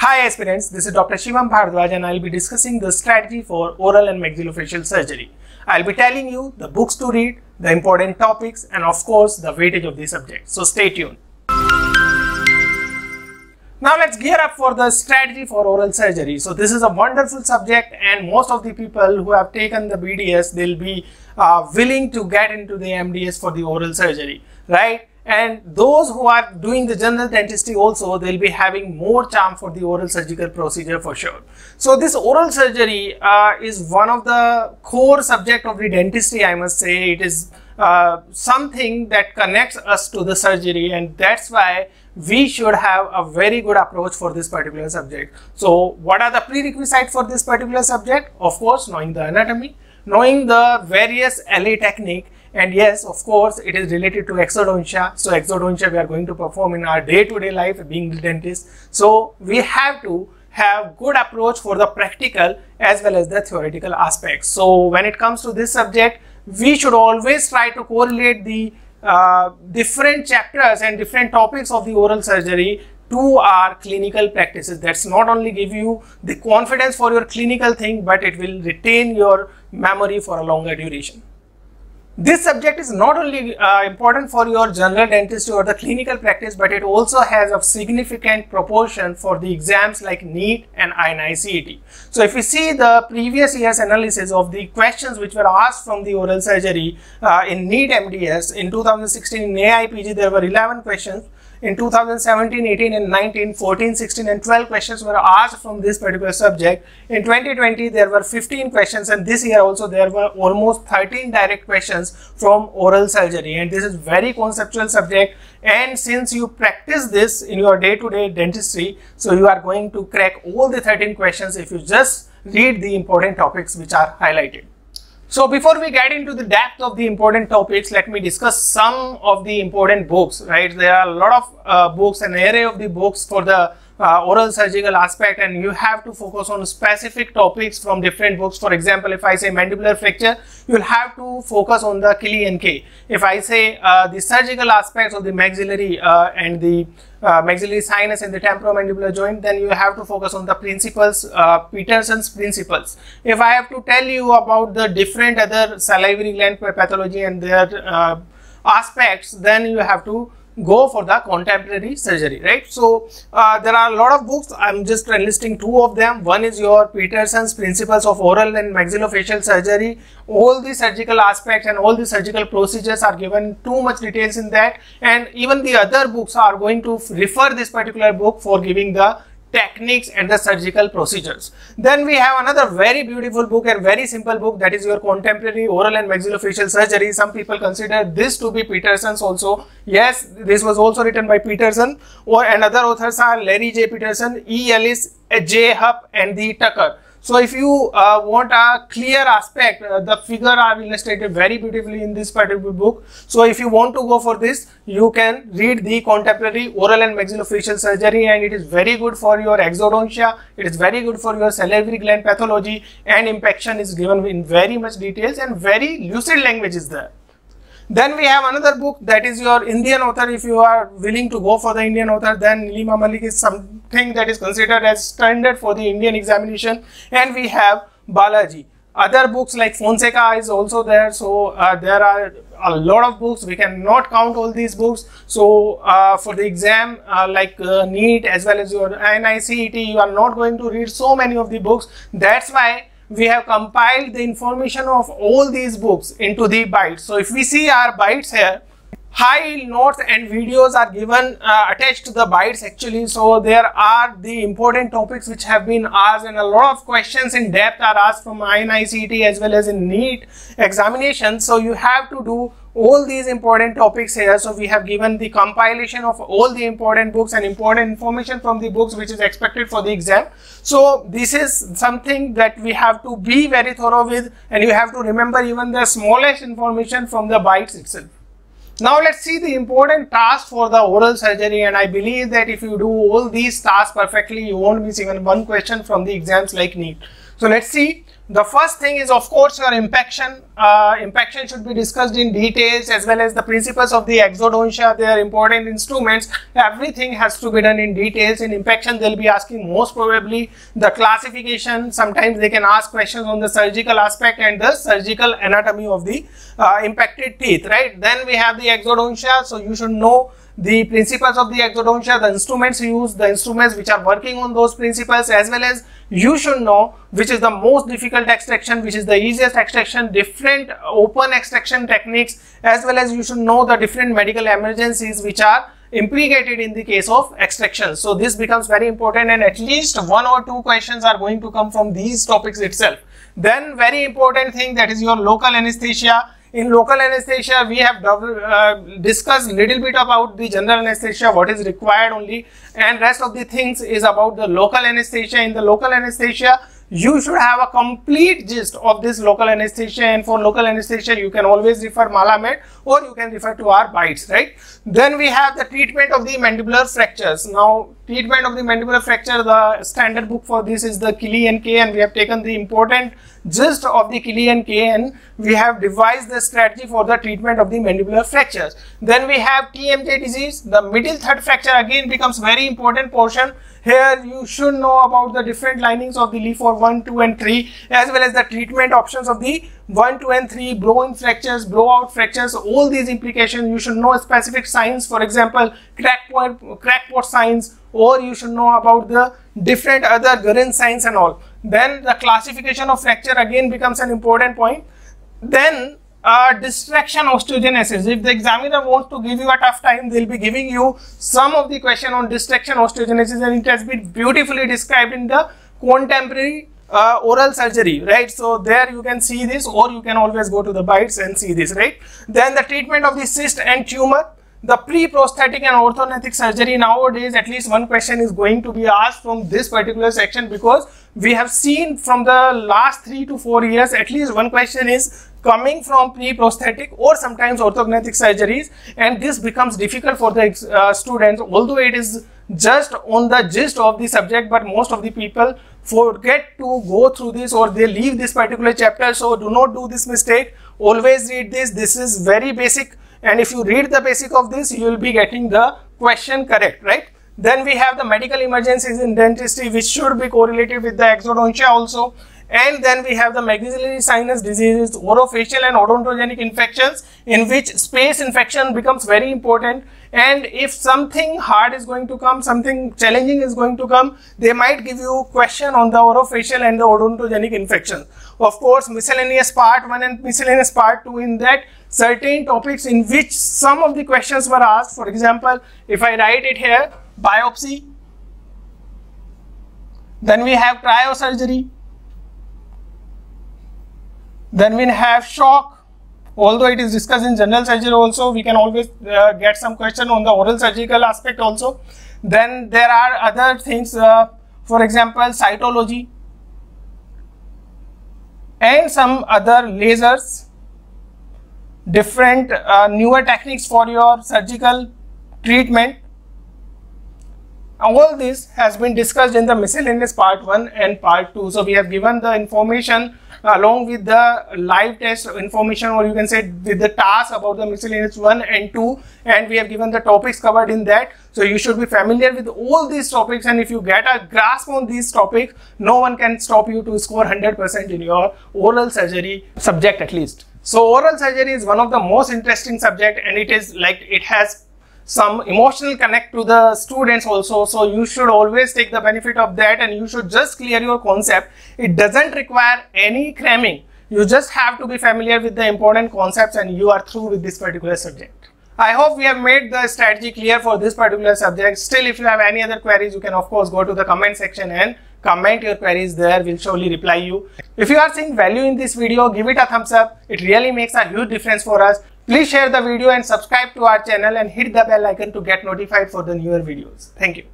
Hi aspirants, this is Dr. Shivam Bharadwaj and I'll be discussing the strategy for oral and maxillofacial surgery. I'll be telling you the books to read, the important topics and of course the weightage of the subject. So stay tuned. Now let's gear up for the strategy for oral surgery. So this is a wonderful subject and most of the people who have taken the BDS, they'll be uh, willing to get into the MDS for the oral surgery, right? And those who are doing the general dentistry also they'll be having more charm for the oral surgical procedure for sure. So this oral surgery uh, is one of the core subject of the dentistry i must say. It is uh, something that connects us to the surgery and that's why we should have a very good approach for this particular subject. So what are the prerequisites for this particular subject? Of course knowing the anatomy knowing the various LA technique and yes, of course, it is related to exodontia. So exodontia we are going to perform in our day-to-day -day life being the dentist. So we have to have good approach for the practical as well as the theoretical aspects. So when it comes to this subject, we should always try to correlate the uh, different chapters and different topics of the oral surgery to our clinical practices. That's not only give you the confidence for your clinical thing, but it will retain your memory for a longer duration. This subject is not only uh, important for your general dentistry or the clinical practice, but it also has a significant proportion for the exams like NEET and INI-CET. So if we see the previous year's analysis of the questions which were asked from the oral surgery uh, in NEET MDS in 2016 in AIPG, there were 11 questions in 2017, 18 and 19, 14, 16 and 12 questions were asked from this particular subject. In 2020, there were 15 questions and this year also there were almost 13 direct questions from oral surgery and this is very conceptual subject and since you practice this in your day-to-day -day dentistry, so you are going to crack all the 13 questions if you just read the important topics which are highlighted. So before we get into the depth of the important topics, let me discuss some of the important books, right? There are a lot of uh, books, an array of the books for the uh, oral surgical aspect and you have to focus on specific topics from different books. For example, if I say mandibular fracture, you'll have to focus on the Killey and Kay. If I say uh, the surgical aspects of the maxillary uh, and the uh, maxillary sinus and the temporomandibular joint, then you have to focus on the principles, uh, Peterson's principles. If I have to tell you about the different other salivary gland pathology and their uh, aspects, then you have to go for the contemporary surgery, right? So, uh, there are a lot of books. I'm just enlisting two of them. One is your Peterson's Principles of Oral and Maxillofacial Surgery. All the surgical aspects and all the surgical procedures are given too much details in that. And even the other books are going to refer this particular book for giving the techniques and the surgical procedures. Then we have another very beautiful book and very simple book that is your contemporary oral and maxillofacial surgery. Some people consider this to be Peterson's also. Yes, this was also written by Peterson or another authors are Larry J. Peterson, E. Ellis, J. Hupp and the Tucker. So if you uh, want a clear aspect, uh, the figure are illustrated very beautifully in this particular book. So if you want to go for this, you can read the contemporary oral and maxillofacial surgery and it is very good for your exodontia, it is very good for your salivary gland pathology and impaction is given in very much details and very lucid language is there. Then we have another book that is your Indian author. If you are willing to go for the Indian author, then Neelima Malik is something that is considered as standard for the Indian examination. And we have Balaji. Other books like Fonseca is also there. So uh, there are a lot of books. We cannot count all these books. So uh, for the exam, uh, like uh, NEET as well as your INI-CET, you are not going to read so many of the books. That's why we have compiled the information of all these books into the bytes. So if we see our bytes here, high notes and videos are given uh, attached to the bytes actually so there are the important topics which have been asked and a lot of questions in depth are asked from INICET as well as in NEET examination so you have to do all these important topics here. So we have given the compilation of all the important books and important information from the books which is expected for the exam. So this is something that we have to be very thorough with and you have to remember even the smallest information from the bytes itself. Now let's see the important task for the oral surgery and I believe that if you do all these tasks perfectly, you won't miss even one question from the exams like NEET. So let's see the first thing is of course your impaction. Uh, impaction should be discussed in details as well as the principles of the exodontia. They are important instruments. Everything has to be done in details. In impaction they'll be asking most probably the classification. Sometimes they can ask questions on the surgical aspect and the surgical anatomy of the uh, impacted teeth, right? Then we have the exodontia. So you should know the principles of the exodontia, the instruments used, the instruments which are working on those principles as well as you should know which is the most difficult extraction, which is the easiest extraction, different open extraction techniques as well as you should know the different medical emergencies which are implicated in the case of extraction. So this becomes very important and at least one or two questions are going to come from these topics itself. Then very important thing that is your local anesthesia in local anesthesia, we have uh, discussed little bit about the general anesthesia, what is required only, and rest of the things is about the local anesthesia. In the local anesthesia, you should have a complete gist of this local anesthesia. And for local anesthesia you can always refer Malamed or you can refer to our bites right? Then we have the treatment of the mandibular fractures. Now treatment of the mandibular fracture the standard book for this is the Killey and Kay and we have taken the important gist of the Killey and Kay and we have devised the strategy for the treatment of the mandibular fractures. Then we have TMJ disease. The middle third fracture again becomes very important portion. Here you should know about the different linings of the Le Fort 1, 2 and 3 as well as the treatment options of the 1, 2 and 3 blow-in fractures, blowout fractures, all these implications you should know specific signs for example crack point, crackpot, crackpot signs or you should know about the different other Guerin signs and all. Then the classification of fracture again becomes an important point. Then uh, distraction osteogenesis. If the examiner wants to give you a tough time, they'll be giving you some of the question on distraction osteogenesis and it has been beautifully described in the contemporary uh, oral surgery, right? So there you can see this or you can always go to the bites and see this, right? Then the treatment of the cyst and tumor the pre-prosthetic and orthodontic surgery nowadays at least one question is going to be asked from this particular section because we have seen from the last three to four years at least one question is coming from pre-prosthetic or sometimes orthodontic surgeries and this becomes difficult for the uh, students although it is just on the gist of the subject but most of the people forget to go through this or they leave this particular chapter. So do not do this mistake. Always read this. This is very basic. And if you read the basic of this you will be getting the question correct right? Then we have the medical emergencies in dentistry which should be correlated with the exodontia also and then we have the maxillary sinus diseases orofacial and odontogenic infections in which space infection becomes very important. And if something hard is going to come something challenging is going to come they might give you a question on the orofacial and the odontogenic infections. Of course miscellaneous part 1 and miscellaneous part 2 in that certain topics in which some of the questions were asked. For example, if I write it here, biopsy, then we have cryosurgery, then we have shock. Although it is discussed in general surgery also, we can always uh, get some question on the oral surgical aspect also. Then there are other things, uh, for example, cytology and some other lasers different uh, newer techniques for your surgical treatment. All this has been discussed in the miscellaneous part 1 and part 2. So, we have given the information along with the live test information or you can say with the task about the miscellaneous 1 and 2 and we have given the topics covered in that. So, you should be familiar with all these topics and if you get a grasp on these topics, no one can stop you to score 100% in your oral surgery subject at least. So oral surgery is one of the most interesting subject and it is like it has some emotional connect to the students also. So you should always take the benefit of that and you should just clear your concept. It doesn't require any cramming. You just have to be familiar with the important concepts and you are through with this particular subject. I hope we have made the strategy clear for this particular subject. Still, if you have any other queries, you can of course go to the comment section and comment your queries there We'll surely reply you if you are seeing value in this video give it a thumbs up it really makes a huge difference for us Please share the video and subscribe to our channel and hit the bell icon to get notified for the newer videos. Thank you.